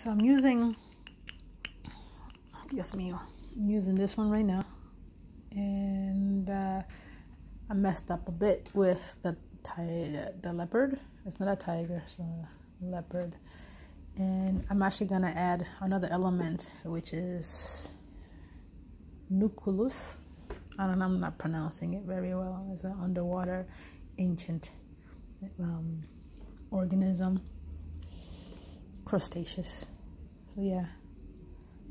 So I'm using, Dios mío, I'm using this one right now. And uh, I messed up a bit with the, tiger, the leopard. It's not a tiger, it's a leopard. And I'm actually gonna add another element, which is nucleus. I don't know, I'm not pronouncing it very well. It's an underwater ancient um, organism, crustaceous. So yeah,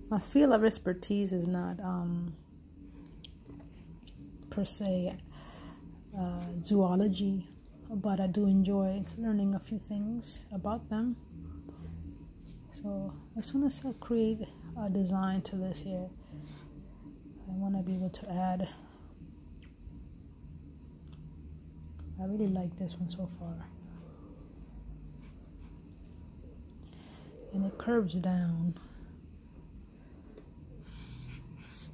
my field of expertise is not um, per se uh, zoology, but I do enjoy learning a few things about them. So as soon as I create a design to this here, I want to be able to add. I really like this one so far. And it curves down.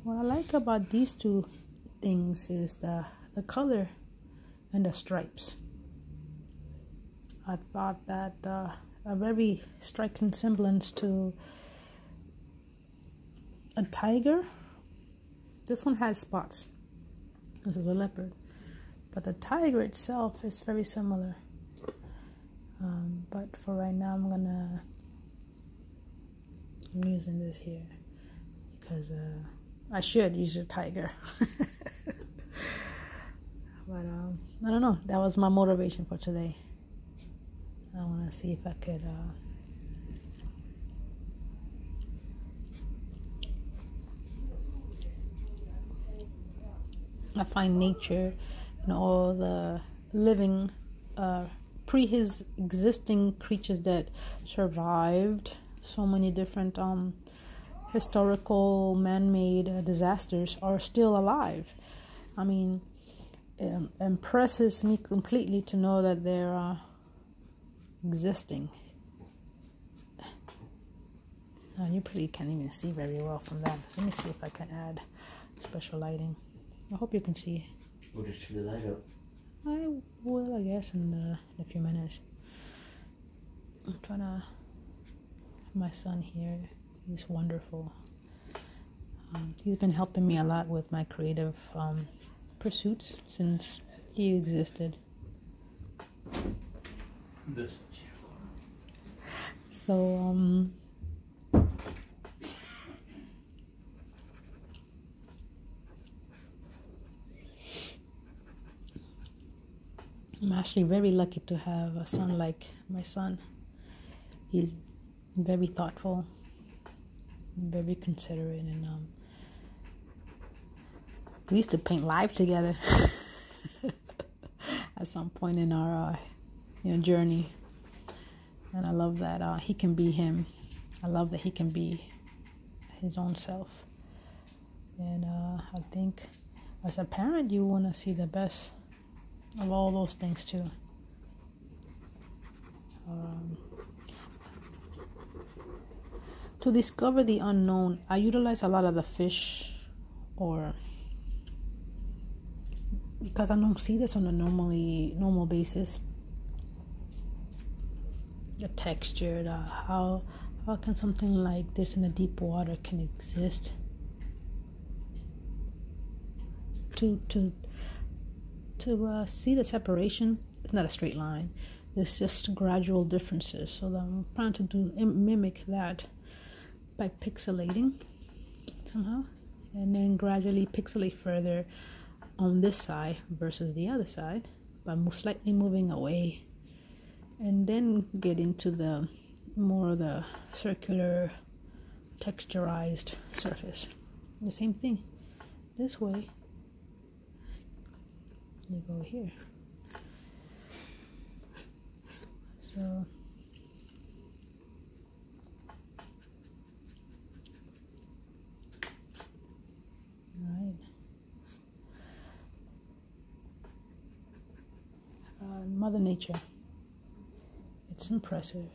What I like about these two things is the, the color and the stripes. I thought that uh, a very striking semblance to a tiger. This one has spots. This is a leopard. But the tiger itself is very similar. Um, but for right now, I'm gonna. I'm using this here because uh, I should use a tiger. but um, I don't know. That was my motivation for today. I want to see if I could uh, I find nature and all the living uh, pre his existing creatures that survived so many different um, historical man-made uh, disasters are still alive. I mean, it impresses me completely to know that they're uh, existing. Oh, you probably can't even see very well from that. Let me see if I can add special lighting. I hope you can see. We'll just turn the light up. I will, I guess, in, uh, in a few minutes. I'm trying to. My son here, he's wonderful. Um, he's been helping me a lot with my creative um, pursuits since he existed. This. So, um, I'm actually very lucky to have a son like my son. He's very thoughtful, very considerate, and um, we used to paint live together at some point in our uh, you know journey and I love that uh, he can be him. I love that he can be his own self. And uh, I think as a parent, you want to see the best of all those things too. Um, to discover the unknown, I utilize a lot of the fish or because I don't see this on a normally normal basis the texture, the how how can something like this in the deep water can exist? To to to uh, see the separation, it's not a straight line. It's just gradual differences. So I'm trying to do mimic that by pixelating somehow, and then gradually pixelate further on this side versus the other side by slightly moving away and then get into the more the circular texturized surface. The same thing. This way. You go here. So right uh, mother nature it's impressive.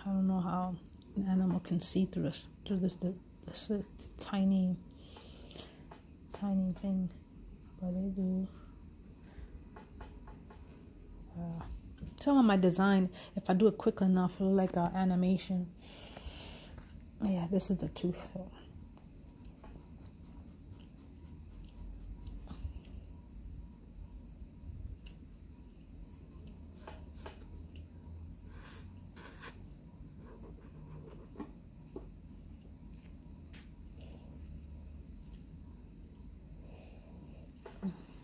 I don't know how an animal can see through this through this this, this tiny tiny thing, but they do. Uh, some of my design, if I do it quick enough, like an animation. Yeah, this is the tooth.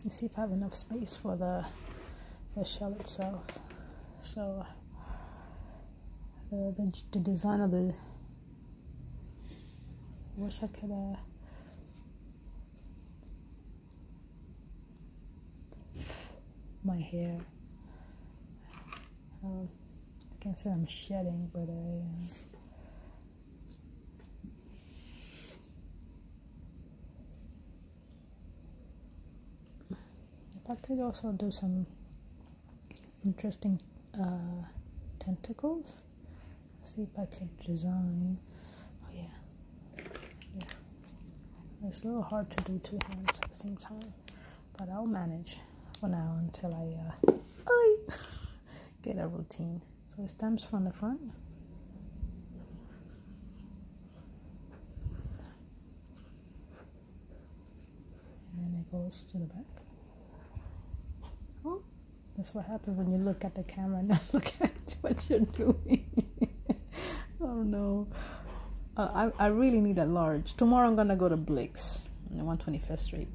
Let's see if I have enough space for the the shell itself. So uh, the the design of the wish I could uh my hair. Um, I can't say I'm shedding, but I. Uh, I could also do some interesting uh, tentacles. see if I could design. Oh yeah, yeah. It's a little hard to do two hands at the same time, but I'll manage for now until I uh, get a routine. So it stems from the front. And then it goes to the back. That's what happens when you look at the camera and not look at what you're doing. oh no. Uh, I, I really need a large. Tomorrow I'm gonna go to Blick's, 125th Street,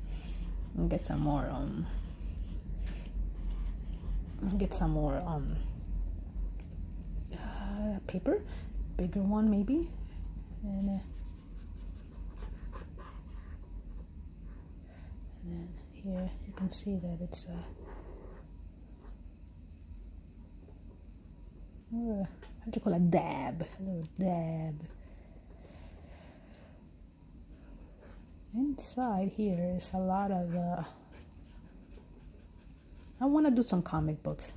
and get some more um get some more um uh, paper, bigger one maybe, and, uh, and then here you can see that it's uh uh, how do you call it? Dab. A little dab. Inside here is a lot of. Uh, I want to do some comic books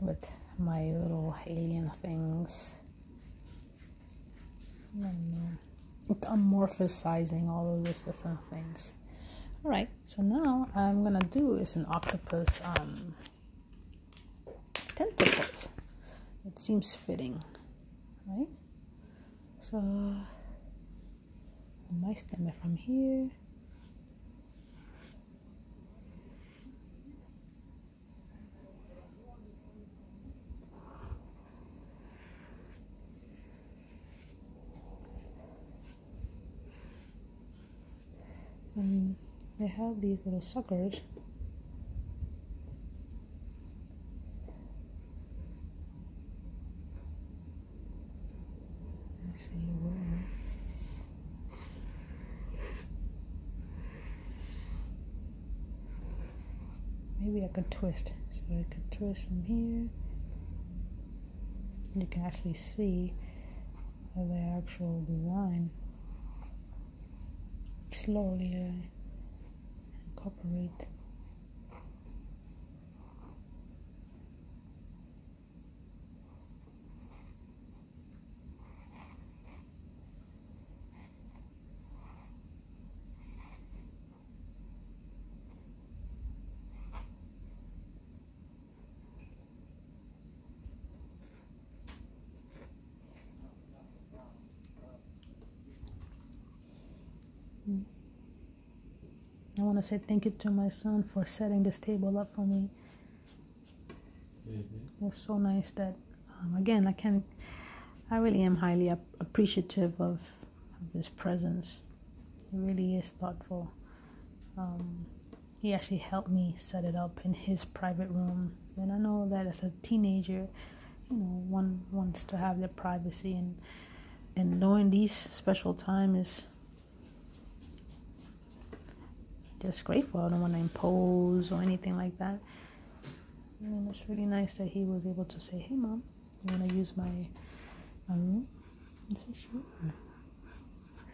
with my little alien things. I'm Amorphizing all of these different things. All right, so now I'm gonna do is an octopus um, tentacles it seems fitting, right? So I might stem it from here. And they have these little suckers maybe I could twist. So I could twist them here. You can actually see the actual design slowly I incorporate I want to say thank you to my son for setting this table up for me. Mm-hmm. It's so nice that, um, again, I can, I really am highly ap- appreciative of, of this presence. It really is thoughtful. Um, he actually helped me set it up in his private room. And I know that as a teenager, you know, one wants to have their privacy and and knowing these special time is just grateful. I don't want to impose or anything like that. And it's really nice that he was able to say, "Hey, mom, you want to use my my room?" I said, "Sure."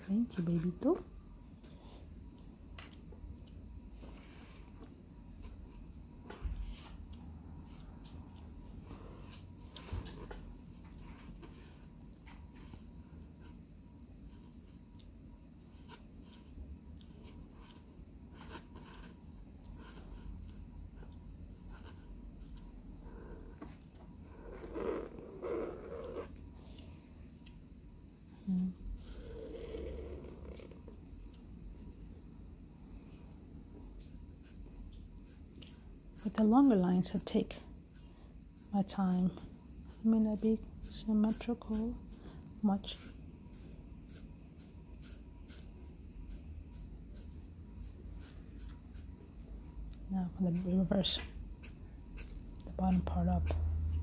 Thank you, baby. Too. With the longer lines, I take my time. It may not be symmetrical much. Now for the reverse, the bottom part up,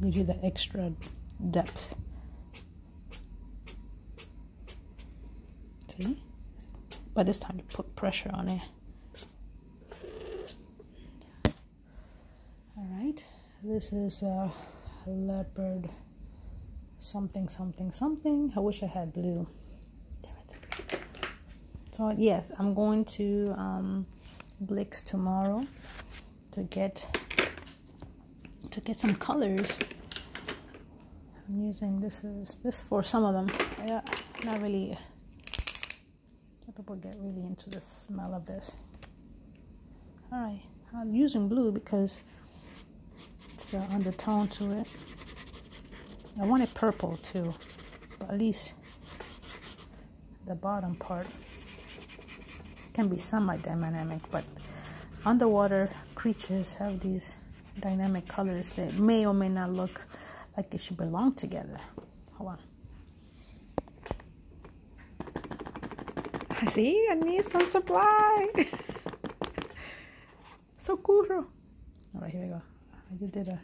gives you the extra depth. See? But it's time to put pressure on it. All right, this is a leopard something, something, something. I wish I had blue. damn it So yes, I'm going to um, Blick's tomorrow to get to get some colors. I'm using this is this for some of them. Yeah, not really. People get really into the smell of this. All right, I'm using blue because it's an undertone to it. I want it purple too, but at least the bottom part can be semi-dynamic, but underwater creatures have these dynamic colors that may or may not look like they should belong together. Hold on. See, I need some supply. Socorro. All right, here we go. I just did a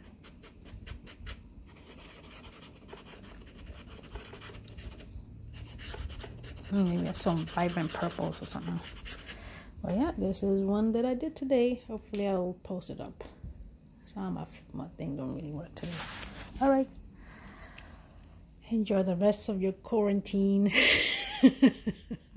hmm, maybe some vibrant purples or something. But yeah, this is one that I did today. Hopefully I'll post it up. Some my, my thing don't really work today. All right. Enjoy the rest of your quarantine.